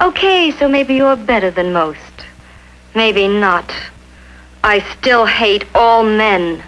Okay, so maybe you're better than most. Maybe not. I still hate all men.